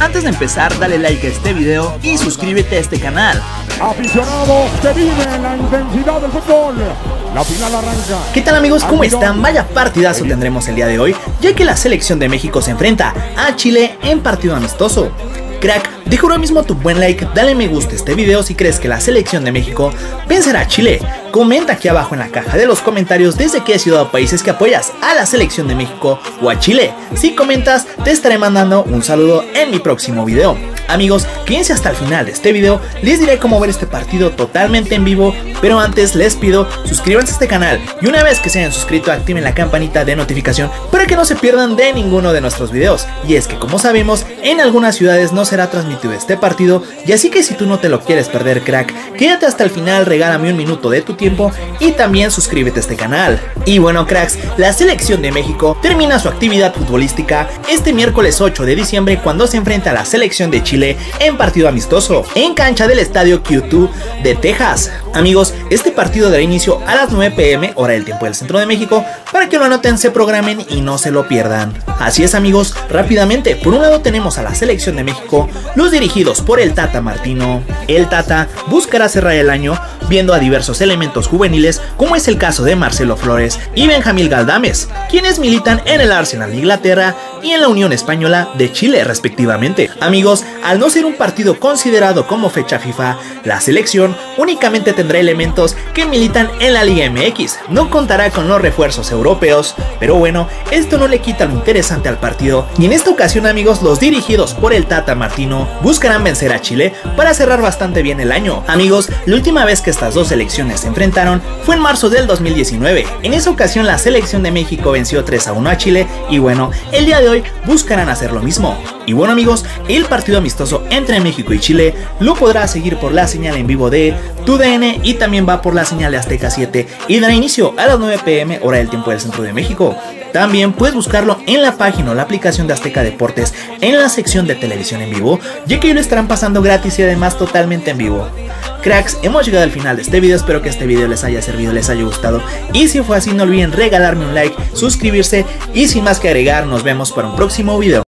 Antes de empezar, dale like a este video y suscríbete a este canal. Aficionados que viven la intensidad del fútbol. La final arranca. ¿Qué tal amigos? ¿Cómo están? Vaya partidazo tendremos el día de hoy, ya que la selección de México se enfrenta a Chile en partido amistoso. Crack, deja ahora mismo tu buen like, dale me gusta a este video si crees que la selección de México vencerá a Chile. Comenta aquí abajo en la caja de los comentarios desde qué ciudad o países que apoyas a la selección de México o a Chile. Si comentas, te estaré mandando un saludo en mi próximo video. Amigos, quédense hasta el final de este video, les diré cómo ver este partido totalmente en vivo, pero antes les pido suscríbanse a este canal y una vez que se hayan suscrito activen la campanita de notificación para que no se pierdan de ninguno de nuestros videos. Y es que como sabemos, en algunas ciudades no será transmitido este partido, y así que si tú no te lo quieres perder crack, quédate hasta el final, regálame un minuto de tu tiempo y también suscríbete a este canal. Y bueno cracks, la selección de México termina su actividad futbolística este miércoles 8 de diciembre cuando se enfrenta a la selección de Chile en partido amistoso en cancha del estadio Q2 de Texas. Amigos, este partido dará inicio a las 9 pm hora del tiempo del centro de México para que lo anoten, se programen y no se lo pierdan. Así es amigos, rápidamente, por un lado tenemos a la selección de México, los dirigidos por el Tata Martino. El Tata buscará cerrar el año viendo a diversos elementos juveniles como es el caso de Marcelo Flores y Benjamín Galdames, quienes militan en el Arsenal de Inglaterra y en la Unión Española de Chile respectivamente. Amigos, al no ser un partido considerado como fecha FIFA, la selección únicamente tendrá elementos que militan en la Liga MX, no contará con los refuerzos europeos, pero bueno, esto no le quita lo interesante al partido y en esta ocasión amigos los dirigidos por el Tata Martino buscarán vencer a Chile para cerrar bastante bien el año. Amigos, la última vez que estas dos selecciones se enfrentaron fue en marzo del 2019, en esa ocasión la selección de México venció 3 a 1 a Chile y bueno, el día de hoy buscarán hacer lo mismo. Y bueno amigos, el partido amistoso entre México y Chile lo podrás seguir por la señal en vivo de TUDN y también va por la señal de Azteca 7 y dará inicio a las 9 pm hora del tiempo del centro de México. También puedes buscarlo en la página o la aplicación de Azteca Deportes en la sección de televisión en vivo, ya que hoy lo estarán pasando gratis y además totalmente en vivo. Cracks, hemos llegado al final de este video, espero que este video les haya servido, les haya gustado y si fue así no olviden regalarme un like, suscribirse y sin más que agregar nos vemos para un próximo video.